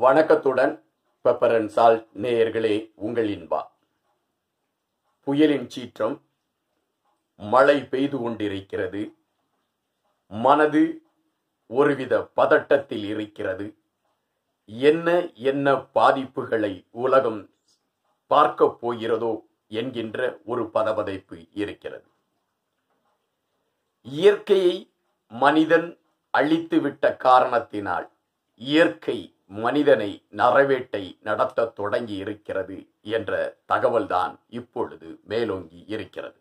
வணக்கத்துடன் பெப்பரன் சால்ட் நேயர்களே உங்கள் இன்பா. புயலின் சீற்றம் மழை பெய்து கொண்டிருக்கிறது. மனது ஒருவித பதட்டத்தில் இருக்கிறது. என்ன என்ன பாதிப்புகளை உலகம் பார்க்கப் போகிறதோ என்கின்ற ஒரு பதபதைப்பு இருக்கிறது. இயற்கையை மனிதன் அழித்துவிட்ட காரணத்தினால் இயற்கை மனிதனை நரவேட்டை நடத்த தொடங்கி இருக்கிறது என்ற தகவல்தான் இப்பொழுது மேலோங்கி இருக்கிறது.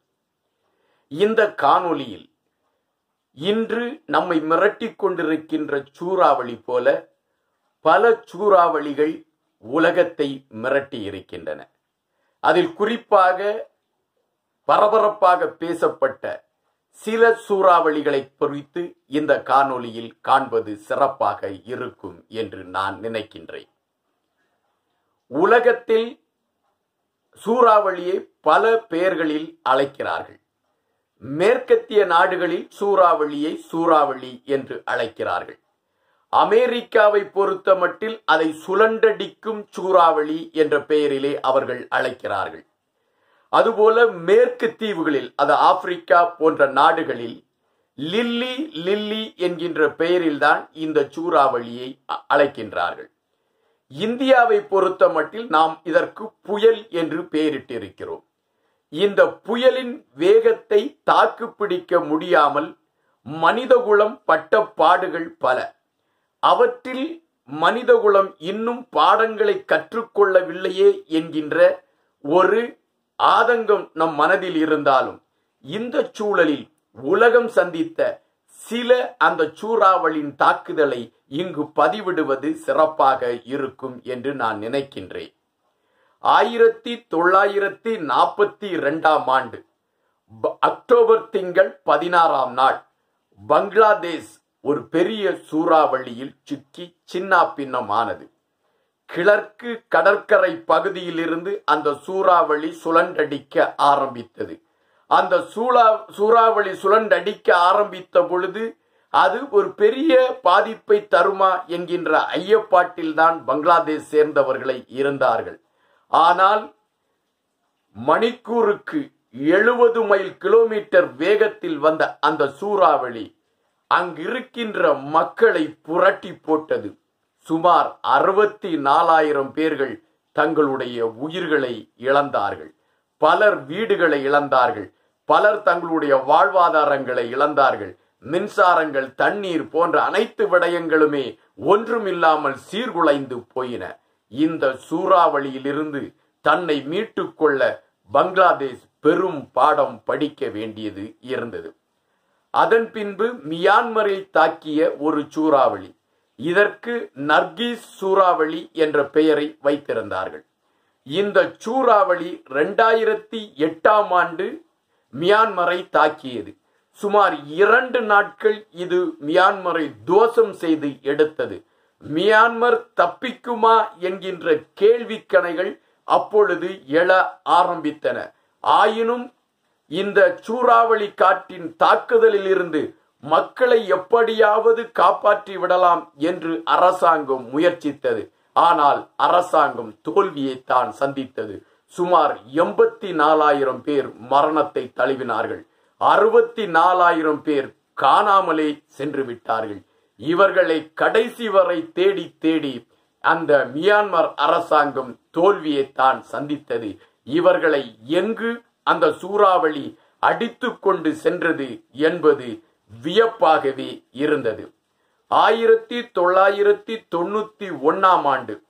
இந்த காணொளியில் இன்று நம்மை மிரட்டிக் கொண்டிருக்கின்ற சூறாவளி போல பல சூறாவளிகள் உலகத்தை மிரட்டி இருக்கின்றன. அதில் குறிப்பாக பரபரப்பாக பேசப்பட்ட சில சூறாவளிகளை குறித்து இந்த காணொளியில் காண்பது சிறப்பாக இருக்கும் என்று நான் நினைக்கின்றேன். உலகத்தில் சூறாவளியை பல பெயர்களில் அழைக்கிறார்கள். மேற்கத்திய நாடுகளில் சூறாவளியை சூறாவளி என்று அழைக்கிறார்கள். அமெரிக்காவை பொறுத்த மட்டில் அதை சுழண்டடிக்கும் சூறாவளி என்ற பெயரிலே அவர்கள் அழைக்கிறார்கள். அதுபோல மேற்கு தீவுகளில் அது ஆப்பிரிக்கா போன்ற நாடுகளில் லில்லி லில்லி என்கின்ற பெயரில்தான் இந்த சூறாவளியை அழைக்கின்றார்கள். இந்தியாவை பொறுத்த மட்டில் நாம் இதற்கு புயல் என்று பெயரிட்டிருக்கிறோம். இந்த புயலின் வேகத்தை தாக்குப்பிடிக்க முடியாமல் மனிதகுலம் பட்ட பாடுகள் பல. அவற்றில் மனிதகுலம் இன்னும் பாடங்களை கற்றுக்கொள்ளவில்லையே என்கின்ற ஒரு ஆதங்கம் நம் மனதில் இருந்தாலும் இந்த சூழலில் உலகம் சந்தித்த சில அந்த சூறாவளியின் தாக்குதலை இங்கு பதிவிடுவது சிறப்பாக இருக்கும் என்று நான் நினைக்கின்றேன். ஆயிரத்தி தொள்ளாயிரத்தி நாற்பத்தி இரண்டாம் ஆண்டு அக்டோபர் திங்கள் பதினாறாம் நாள் பங்களாதேஷ் ஒரு பெரிய சூறாவளியில் சிக்கி சின்னா பின்னமானது கிழக்கு கடற்கரை பகுதியிலிருந்து அந்த சூறாவளி சுழண்டடிக்க ஆரம்பித்தது. அந்த சூழா சூறாவளி சுழண்டடிக்க ஆரம்பித்த பொழுது அது ஒரு பெரிய பாதிப்பை தருமா என்கின்ற ஐயப்பாட்டில்தான் பங்களாதேஷ் சேர்ந்தவர்களை இருந்தார்கள். ஆனால் மணிக்கூருக்கு எழுபது மைல் கிலோமீட்டர் வேகத்தில் வந்த அந்த சூறாவளி அங்கிருக்கின்ற மக்களை புரட்டி போட்டது. சுமார் அறுபத்தி நாலாயிரம் பேர்கள் தங்களுடைய உயிர்களை இழந்தார்கள். பலர் வீடுகளை இழந்தார்கள். பலர் தங்களுடைய வாழ்வாதாரங்களை இழந்தார்கள். மின்சாரங்கள் தண்ணீர் போன்ற அனைத்து விடயங்களுமே ஒன்றுமில்லாமல் சீர்குலைந்து போயின. இந்த சூறாவளியிலிருந்து தன்னை மீட்டுக் கொள்ள பங்களாதேஷ் பெரும் பாடம் படிக்க வேண்டியது இருந்தது. அதன் பின்பு மியான்மரில் தாக்கிய ஒரு சூறாவளி. இதற்கு நர்கீஸ் சூறாவளி என்ற பெயரை வைத்திருந்தார்கள். இந்த சூறாவளி இரண்டாயிரத்தி எட்டாம் ஆண்டு மியான்மரை தாக்கியது. சுமார் இரண்டு நாட்கள் இது மியான்மரை தோஷம் செய்து எடுத்தது. மியான்மர் தப்பிக்குமா என்கின்ற கேள்விக்கணைகள் அப்பொழுது எழ ஆரம்பித்தன. ஆயினும் இந்த சூறாவளி காற்றின் தாக்குதலில் இருந்து மக்களை எப்படியாவது காப்பாற்றி விடலாம் என்று அரசாங்கம் முயற்சித்தது. ஆனால் அரசாங்கம் தோல்வியை தான் சந்தித்தது. சுமார் எண்பத்தி நாலாயிரம் பேர் மரணத்தை தழுவினார்கள். அறுபத்தி நாலாயிரம் பேர் காணாமலே சென்று விட்டார்கள். இவர்களை கடைசி வரை தேடி தேடி அந்த மியான்மர் அரசாங்கம் தோல்வியை தான் சந்தித்தது. இவர்களை எங்கு அந்த சூறாவளி அடித்து கொண்டு சென்றது என்பது வியப்பாகவே இருந்தது. ஆயிரத்தி தொள்ளாயிரத்தி தொண்ணூத்தி ஒன்னாம் ஆண்டு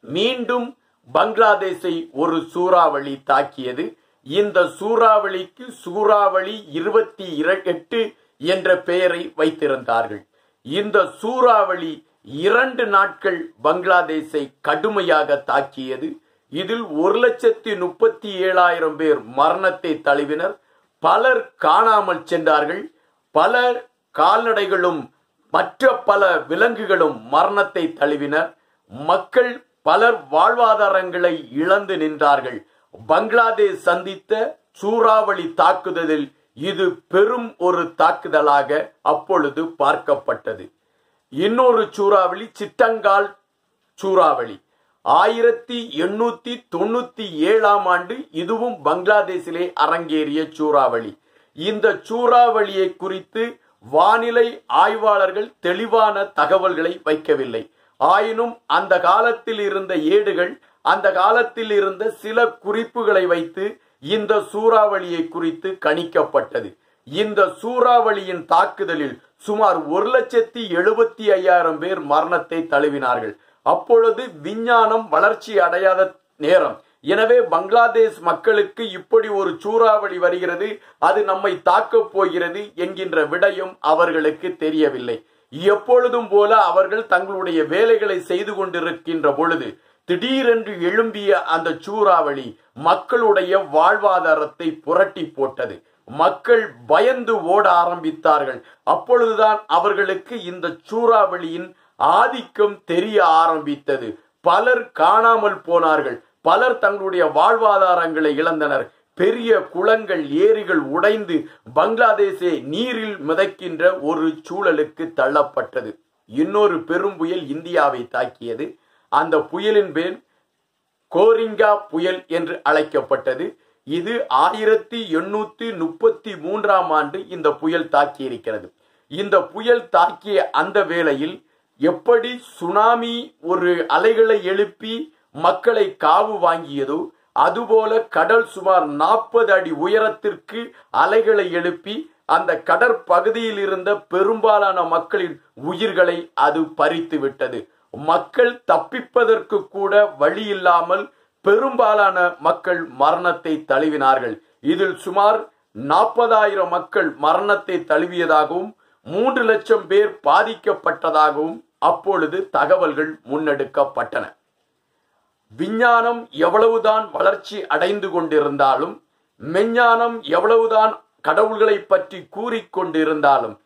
மீண்டும் பங்களாதேஷை ஒரு சூறாவளி தாக்கியது. இந்த சூறாவளிக்கு சூறாவளி இருபத்தி எட்டு என்ற பெயரை வைத்திருந்தார்கள். இந்த சூறாவளி இரண்டு நாட்கள் பங்களாதேஷை கடுமையாக தாக்கியது. இதில் ஒரு லட்சத்தி முப்பத்தி ஏழாயிரம் பேர் மரணத்தை தழுவினர். பலர் காணாமல் சென்றார்கள். பல கால்நடைகளும் மற்ற பல விலங்குகளும் மரணத்தை தழுவினர். மக்கள் பலர் வாழ்வாதாரங்களை இழந்து நின்றார்கள். பங்களாதேஷ் சந்தித்த சூறாவளி தாக்குதலில் இது பெரும் ஒரு தாக்குதலாக அப்பொழுது பார்க்கப்பட்டது. இன்னொரு சூறாவளி சிட்டங்கால் சூறாவளி. ஆயிரத்தி எண்ணூத்தி தொண்ணூத்தி ஏழாம் ஆண்டு இதுவும் பங்களாதேஷிலே அரங்கேறிய சூறாவளி. இந்த சூறாவளியை குறித்து வானிலை ஆய்வாளர்கள் தெளிவான தகவல்களை வைக்கவில்லை. ஆயினும் அந்த காலத்தில் இருந்த ஏடுகள் அந்த காலத்தில் இருந்த சில குறிப்புகளை வைத்து இந்த சூறாவளியை குறித்து கணிக்கப்பட்டது. இந்த சூறாவளியின் தாக்குதலில் சுமார் ஒரு லட்சத்தி எழுபத்தி ஐயாயிரம் பேர் மரணத்தை தழுவினார்கள். அப்பொழுது விஞ்ஞானம் வளர்ச்சி அடையாத நேரம். எனவே பங்களாதேஷ் மக்களுக்கு இப்படி ஒரு சூறாவளி வருகிறது அது நம்மை தாக்கப் போகிறது என்கின்ற விடயம் அவர்களுக்கு தெரியவில்லை. எப்பொழுதும் போல அவர்கள் தங்களுடைய வேலைகளை செய்து கொண்டிருக்கின்ற பொழுது திடீரென்று எழும்பிய அந்த சூறாவளி மக்களுடைய வாழ்வாதாரத்தை புரட்டி போட்டது. மக்கள் பயந்து ஓட ஆரம்பித்தார்கள். அப்பொழுதுதான் அவர்களுக்கு இந்த சூறாவளியின் ஆதிக்கம் தெரிய ஆரம்பித்தது. பலர் காணாமல் போனார்கள். பலர் தங்களுடைய வாழ்வாதாரங்களை இழந்தனர். பெரிய குளங்கள் ஏரிகள் உடைந்து பங்களாதேசே நீரில் மிதக்கின்ற ஒரு சூழலுக்கு தள்ளப்பட்டது. இன்னொரு பெரும் புயல் இந்தியாவை தாக்கியது. அந்த புயலின் பேர் கோரிங்கா புயல் என்று அழைக்கப்பட்டது. இது ஆயிரத்தி எண்ணூத்தி முப்பத்தி மூன்றாம் ஆண்டு இந்த புயல் தாக்கி இருக்கிறது இந்த புயல் தாக்கிய அந்த வேளையில் எப்படி சுனாமி ஒரு அலைகளை எழுப்பி மக்களை காவு வாங்கியதோ அதுபோல கடல் சுமார் நாற்பது அடி உயரத்திற்கு அலைகளை எழுப்பி அந்த கடற்பகுதியில் இருந்த பெரும்பாலான மக்களின் உயிர்களை அது பறித்து விட்டது. மக்கள் தப்பிப்பதற்கு கூட வழி இல்லாமல் பெரும்பாலான மக்கள் மரணத்தை தழுவினார்கள். இதில் சுமார் நாற்பதாயிரம் மக்கள் மரணத்தை தழுவியதாகவும் மூன்று லட்சம் பேர் பாதிக்கப்பட்டதாகவும் அப்பொழுது தகவல்கள் முன்னெடுக்கப்பட்டன. விஞ்ஞானம் எவ்வளவுதான் வளர்ச்சி அடைந்து கொண்டிருந்தாலும் மெஞ்ஞானம் எவ்வளவுதான் கடவுள்களை பற்றி கூறிக்கொண்டிருந்தாலும்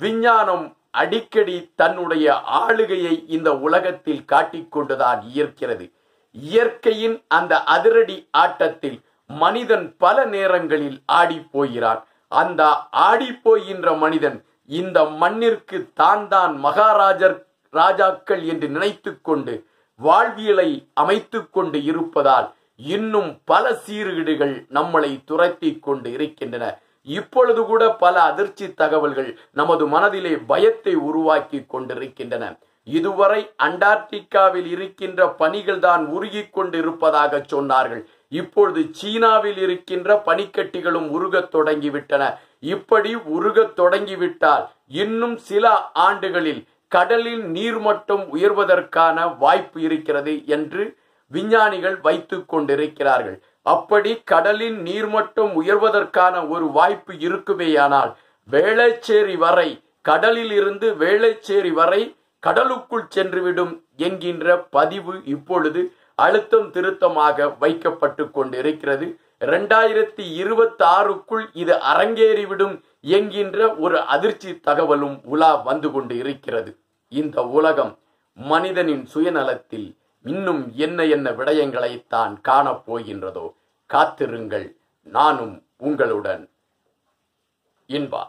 விஞ்ஞானம் அடிக்கடி தன்னுடைய ஆளுகையை இந்த உலகத்தில் காட்டிக்கொண்டுதான் இருக்கிறது இயற்கையின் அந்த அதிரடி ஆட்டத்தில் மனிதன் பல நேரங்களில் ஆடி போகிறான். அந்த ஆடி போகின்ற மனிதன் இந்த மண்ணிற்கு தான் தான் மகாராஜர் ராஜாக்கள் என்று நினைத்து கொண்டு வாழ்வியலை அமைத்துக் கொண்டு இருப்பதால் இன்னும் பல சீர்கேடுகள் நம்மளை துரத்தி கொண்டு இருக்கின்றன. இப்பொழுது கூட பல அதிர்ச்சி தகவல்கள் நமது மனதிலே பயத்தை உருவாக்கி கொண்டிருக்கின்றன. இதுவரை அண்டார்டிகாவில் இருக்கின்ற பனிகள் தான் உருகி கொண்டிருப்பதாக சொன்னார்கள். இப்பொழுது சீனாவில் இருக்கின்ற பனிக்கட்டிகளும் உருகத் தொடங்கிவிட்டன. இப்படி உருகத் தொடங்கிவிட்டால் இன்னும் சில ஆண்டுகளில் கடலின் நீர்மட்டம் உயர்வதற்கான வாய்ப்பு இருக்கிறது என்று விஞ்ஞானிகள் வைத்துக் கொண்டிருக்கிறார்கள். அப்படி கடலின் நீர்மட்டம் உயர்வதற்கான ஒரு வாய்ப்பு இருக்குமேயானால் வேளச்சேரி வரை கடலில் இருந்து வேளச்சேரி வரை கடலுக்குள் சென்றுவிடும் என்கின்ற பதிவு இப்பொழுது அழுத்தம் திருத்தமாக வைக்கப்பட்டு கொண்டிருக்கிறது. இரண்டாயிரத்தி இருபத்தி ஆறுக்குள் இது அரங்கேறிவிடும் என்கின்ற ஒரு அதிர்ச்சி தகவலும் உலா வந்து கொண்டு இருக்கிறது. இந்த உலகம் மனிதனின் சுயநலத்தில் இன்னும் என்ன என்ன விடயங்களை தான் காணப் போகின்றதோ காத்திருங்கள். நானும் உங்களுடன் இன்பா.